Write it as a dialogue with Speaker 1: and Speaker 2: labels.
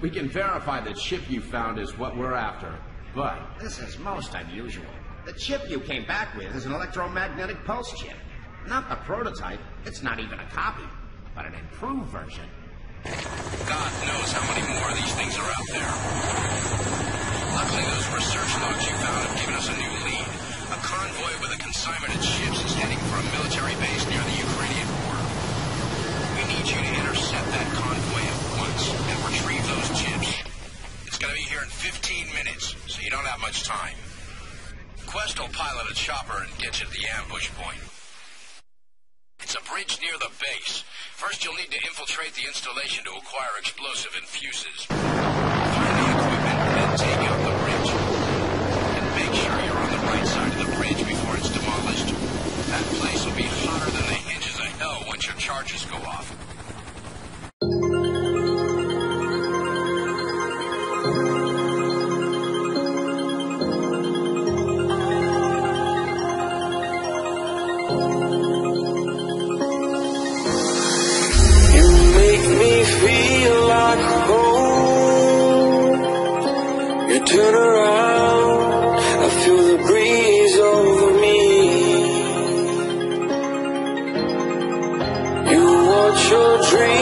Speaker 1: We can verify the chip you found is what we're after, but
Speaker 2: This is most unusual. The chip you came back with is an electromagnetic pulse chip. Not the prototype. It's not even a copy, but an improved version.
Speaker 3: God knows how many more of these things are out there. 15 minutes, so you don't have much time. Quest will pilot a chopper and get you to the ambush point. It's a bridge near the base. First, you'll need to infiltrate the installation to acquire explosive and fuses. Find the equipment, then take out the bridge.
Speaker 4: Feel like home. You turn around, I feel the breeze over me. You watch your dreams